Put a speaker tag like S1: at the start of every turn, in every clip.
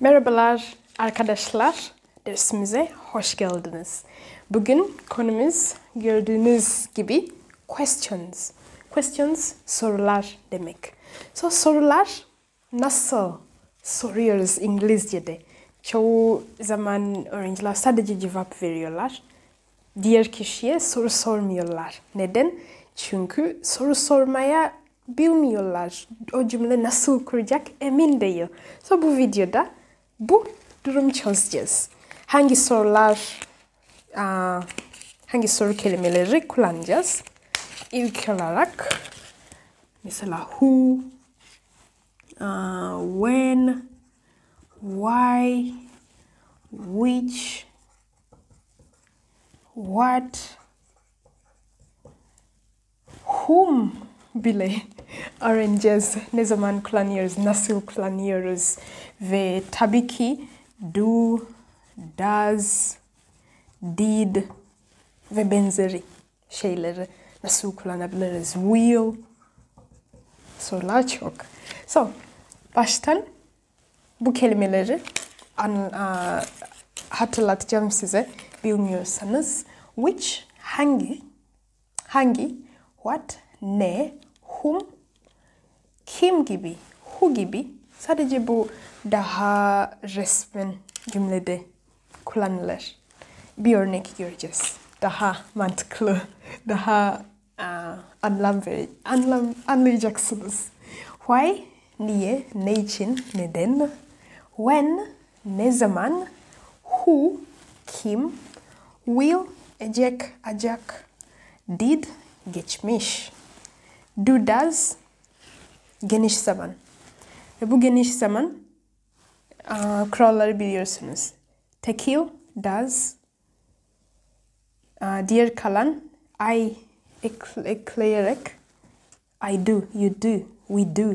S1: Merhabalar arkadaşlar. Dersimize hoş geldiniz. Bugün konumuz gördüğünüz gibi questions. Questions sorular demek. So sorular nasıl soruyoruz İngilizce'de? Çoğu zaman öğrenciler sadece cevap veriyorlar. Diğer kişiye soru sormuyorlar. Neden? Çünkü soru sormaya bilmiyorlar. O cümle nasıl kuracak emin değil. So bu videoda bu durum çözeceğiz. Hangi sorular, aa, hangi soru kelimeleri kullanacağız? İlk olarak mesela who, aa, when, why, which, what, whom bile öğreneceğiz. Ne zaman kullanıyoruz, nasıl kullanıyoruz ve tabii ki do, does, did ve benzeri şeyleri nasıl kullanabiliriz. Will, sorular çok. So, baştan bu kelimeleri an, a, hatırlatacağım size bilmiyorsanız. Which, hangi, hangi, what, ne, whom, kim gibi, who gibi sadece bu daha resmen cümlede kullanılır. Bir örnek göreceğiz. Daha mantıklı, daha aa, anlam, veri, anlam anlayacaksınız. Why, niye, ne için, neden, when, ne zaman, who, kim, will, ecek, acak, did, geçmiş, do, does, geniş zaman. Ve bu geniş zaman aa, kuralları biliyorsunuz. Tekil, does, aa, diğer kalan I ekle- ekleyerek I do, you do, we do,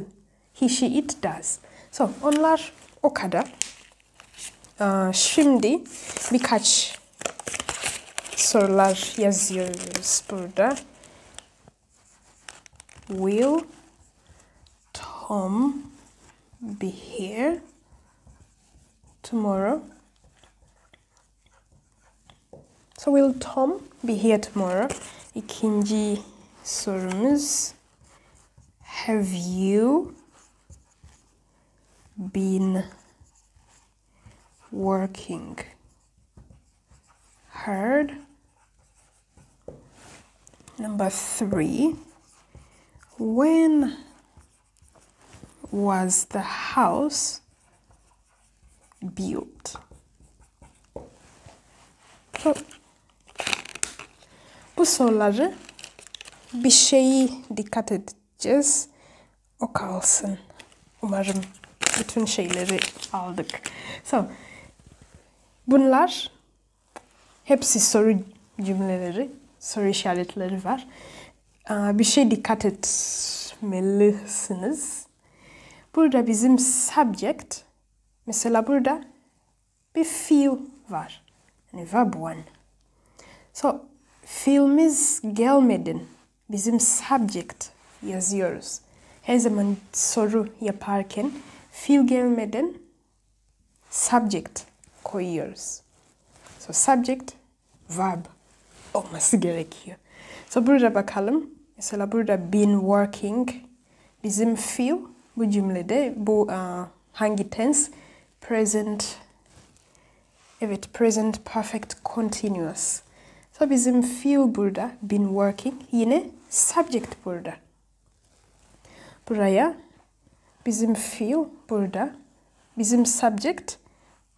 S1: he, she, it does. So onlar o kadar. Aa, şimdi birkaç sorular yazıyoruz burada. Will Tom be here tomorrow? So will Tom be here tomorrow? İkinci sorumuz. Have you been working hard? Number three. When was the house built? So, bu soruları bir şeyi dikkat edeceğiz. O kalsın. Umarım bütün şeyleri aldık. So, bunlar hepsi soru cümleleri, soru işaretleri var. Bir şey dikkat etmelisiniz. Burada bizim subject, mesela burada bir fiil var. Yani verb one. So, fiilimiz gelmeden bizim subject yazıyoruz. Her zaman soru yaparken fiil gelmeden subject koyuyoruz. So, subject, verb olması gerekiyor. So, burada bakalım. Mesela burada been working bizim fiil bu cümlede bu uh, hangi tense? Present Evet, present perfect continuous. So bizim fiil burada, been working. Yine subject burada. Buraya bizim fiil burada. Bizim subject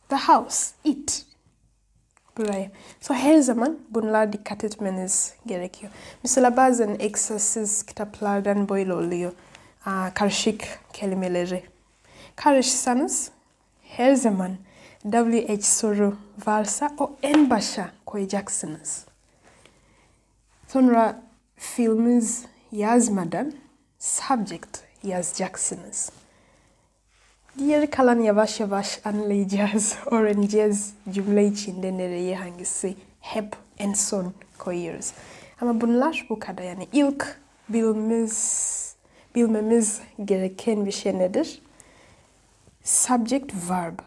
S1: the house, it. Buraya. So her zaman bunlar dikkat etmeniz gerekiyor. Mesela bazen egzersiz kitaplardan böyle oluyor. Aa, karışık kelimeleri. Karışsanız her zaman WH soru varsa o en başa koyacaksınız. Sonra filmimiz yazmadan subject yazacaksınız. Diğer kalan yavaş yavaş anlayacağız, öğreneceğiz cümle içinde nereye hangisi hep en son koyuyoruz. Ama bunlar bu kadar yani ilk bilmemiz, bilmemiz gereken bir şey nedir? Subject verb.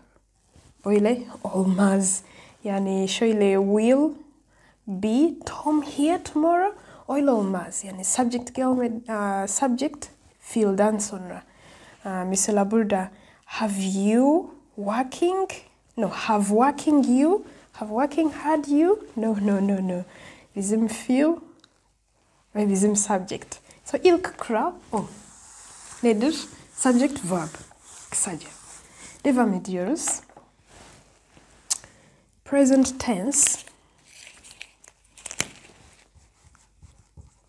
S1: Böyle olmaz. Yani şöyle will be Tom here tomorrow öyle olmaz. Yani subject gelme, uh, subject fiilden sonra. Uh, mesela burada have you working? No, have working you? Have working had you? No, no, no, no. Bizim fiil ve bizim subject. So ilk kural o. Oh, nedir? Subject verb. Kısaca. Devam ediyoruz. Present tense.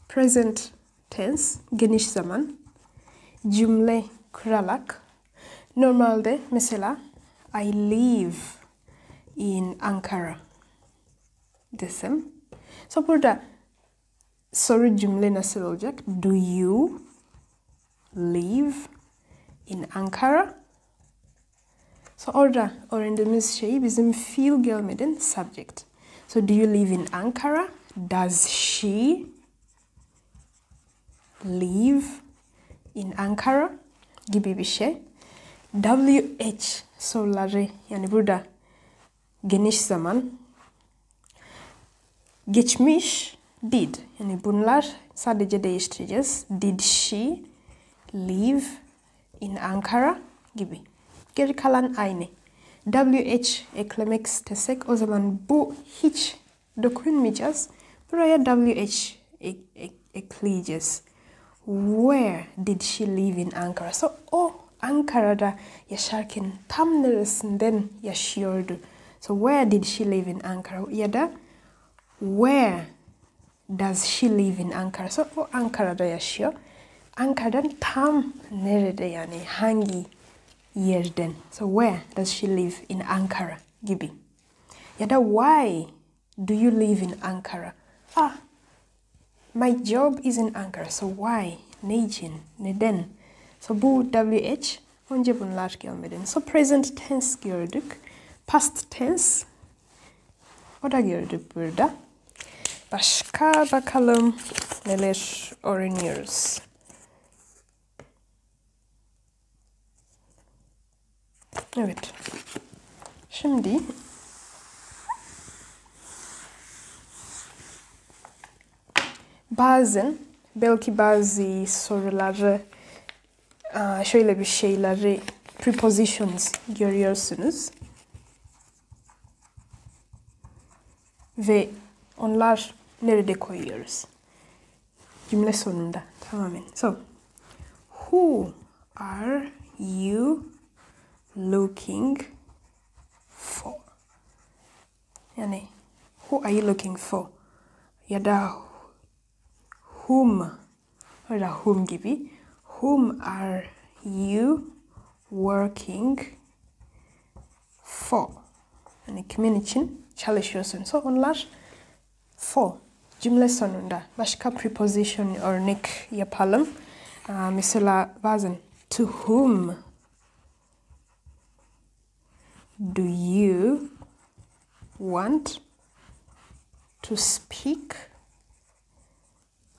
S1: Present tense geniş zaman. Cümle kurarak. Normalde mesela I live in Ankara desem. So burada soru cümle nasıl olacak? Do you live in Ankara? So orada öğrendiğimiz şey bizim fiil gelmeden subject. So do you live in Ankara? Does she live in Ankara? Gibi bir şey. WH soruları yani burada geniş zaman geçmiş did yani bunlar sadece değiştireceğiz. Did she live in Ankara gibi. Geri kalan aynı. WH eklemek istesek o zaman bu hiç dokunmayacağız. Buraya WH ek ekleyeceğiz. Where did she live in Ankara? So o Ankara'da yaşarken tam neresinden yaşıyordu? So where did she live in Ankara? Ya da where does she live in Ankara? So o Ankara'da yaşıyor. Ankara'dan tam nerede yani hangi yerden? So where does she live in Ankara gibi. Ya da why do you live in Ankara? Ah, my job is in Ankara. So why? Niçin? Neden? So bu WH önce bunlar gelmeden. So present tense gördük. Past tense o da gördük burada. Başka bakalım neler öğreniyoruz. Evet. Şimdi bazen belki bazı soruları şöyle bir şeyleri prepositions görüyorsunuz. Ve onlar nerede koyuyoruz? Cümle sonunda tamamen. So, who are you looking for? Yani, who are you looking for? Ya da whom ya da whom gibi. Whom are you working for? Yani kimin için çalışıyorsun? So onlar for cümle sonunda başka preposition örnek yapalım. Uh, mesela bazen to whom do you want to speak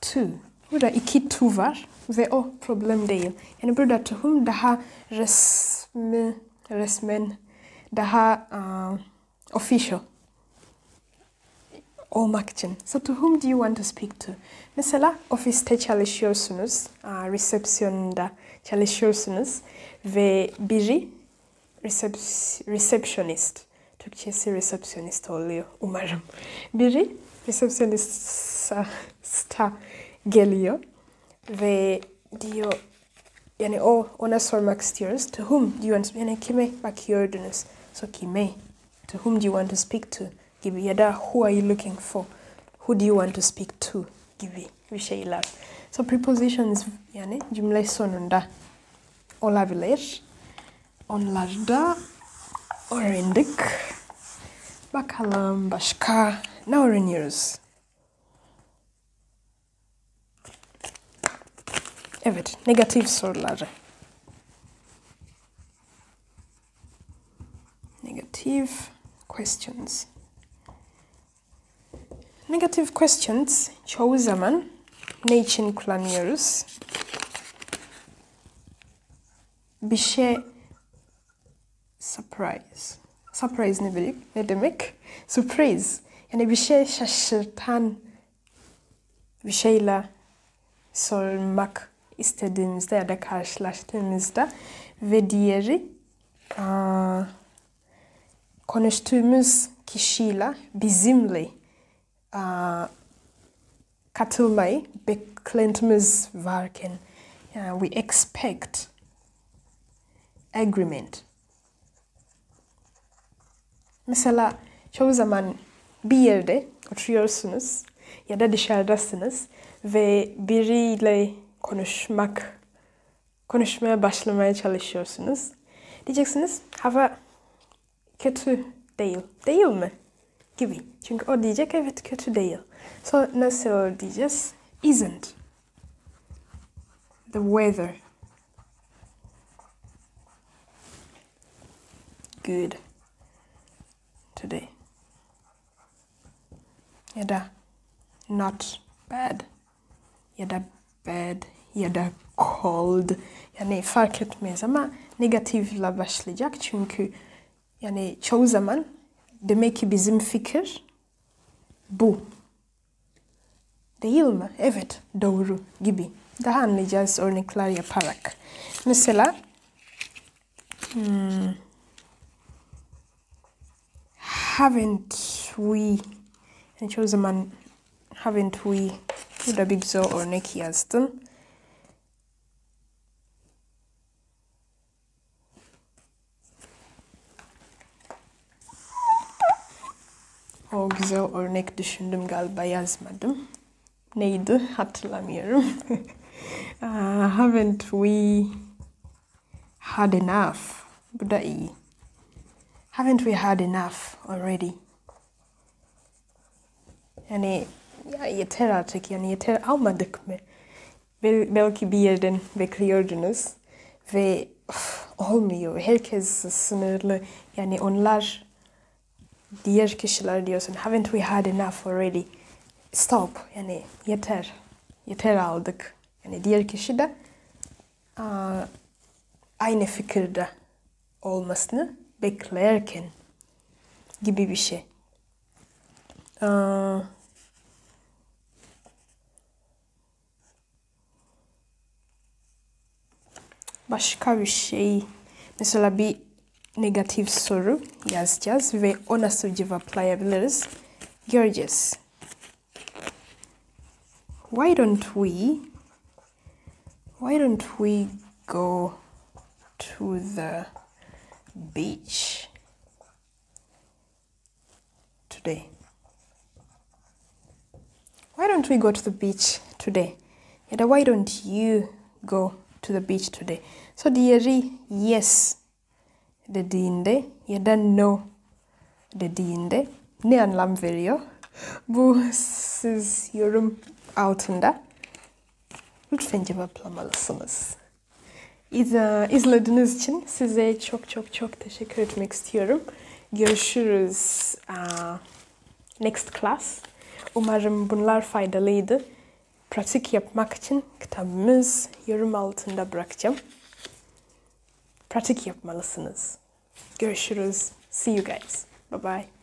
S1: to? Burada iki to var ve o problem değil. Yani burada to whom daha resmi, resmen, daha uh, official olmak için. So to whom do you want to speak to? Mesela ofiste çalışıyorsunuz, uh, resepsiyonda çalışıyorsunuz ve biri recep receptionist. Türkçesi receptionist oluyor umarım. Biri receptionista geliyor ve diyor yani o ona sormak istiyoruz. To whom do you want to yani kime bakıyordunuz? So kime? To whom do you want to speak to? gibi ya da who are you looking for? Who do you want to speak to? gibi bir şeyler. So prepositions yani cümle sonunda olabilir. Onları da öğrendik. Bakalım başka ne öğreniyoruz? Evet, negatif soruları. Negative questions. Negative questions çoğu zaman ne için kullanıyoruz? Bir şey surprise. Surprise ne demek? Ne demek? Surprise. Yani bir şey şaşırtan bir şeyle sormak istediğimizde ya da karşılaştığımızda ve diğeri aa, konuştuğumuz kişiyle bizimle aa, katılmayı beklentimiz varken we expect agreement. Mesela çoğu zaman bir yerde oturuyorsunuz ya da dışarıdasınız ve biriyle konuşmak, konuşmaya başlamaya çalışıyorsunuz. Diyeceksiniz hava kötü değil, değil mi? Gibi. Çünkü o diyecek evet kötü değil. So nasıl diyeceğiz? Isn't. The weather. Good. Today. Ya da not bad. Ya da bad. Ya da cold. Yani fark etmez ama negatifle başlayacak çünkü yani çoğu zaman demek ki bizim fikir bu. Değil mi? Evet, doğru gibi. Daha anlayacağız örnekler yaparak. Mesela hmm, haven't we yani çoğu zaman haven't we burada bir güzel örnek yazdım. O güzel örnek düşündüm galiba yazmadım. Neydi hatırlamıyorum. uh, haven't we had enough? Bu da iyi. Haven't we had enough already? Yani ya yeter artık yani yeter almadık mı? Bel belki bir yerden bekliyordunuz ve of, olmuyor. Herkes sınırlı. Yani onlar diğer kişiler diyorsun haven't we had enough already? Stop. Yani yeter. Yeter aldık. Yani diğer kişi de aa, aynı fikirde olmasını beklerken gibi bir şey. Aa, başka bir şey. Mesela bir negatif soru yazacağız ve o nasıl cevaplayabiliriz göreceğiz. Why don't we why don't we go to the beach today? Why don't we go to the beach today? Da why don't you go to the beach today? So diğeri yes dediğinde ya da no dediğinde ne anlam veriyor? Bu siz yorum altında lütfen cevaplamalısınız. İzle, izlediğiniz için size çok çok çok teşekkür etmek istiyorum. Görüşürüz uh, next class. Umarım bunlar faydalıydı. Pratik yapmak için kitabımız yorum altında bırakacağım. Pratik yapmalısınız. Görüşürüz. See you guys. Bye bye.